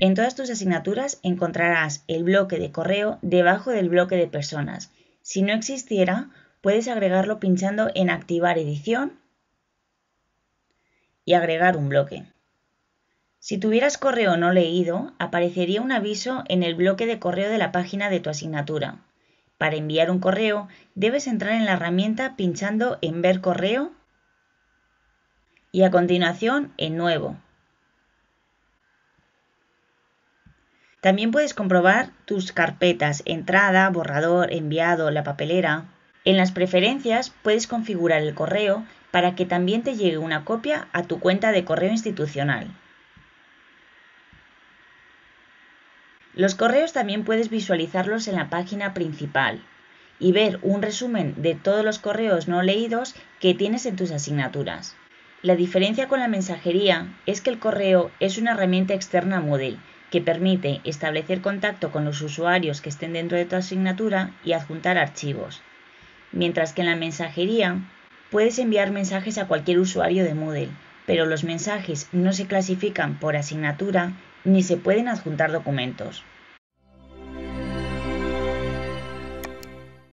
En todas tus asignaturas encontrarás el bloque de correo debajo del bloque de personas. Si no existiera, puedes agregarlo pinchando en Activar edición y agregar un bloque. Si tuvieras correo no leído, aparecería un aviso en el bloque de correo de la página de tu asignatura. Para enviar un correo, debes entrar en la herramienta pinchando en Ver correo y a continuación en Nuevo. También puedes comprobar tus carpetas entrada, borrador, enviado, la papelera. En las preferencias puedes configurar el correo para que también te llegue una copia a tu cuenta de correo institucional. Los correos también puedes visualizarlos en la página principal y ver un resumen de todos los correos no leídos que tienes en tus asignaturas. La diferencia con la mensajería es que el correo es una herramienta externa a Moodle que permite establecer contacto con los usuarios que estén dentro de tu asignatura y adjuntar archivos, mientras que en la mensajería puedes enviar mensajes a cualquier usuario de Moodle, pero los mensajes no se clasifican por asignatura ni se pueden adjuntar documentos.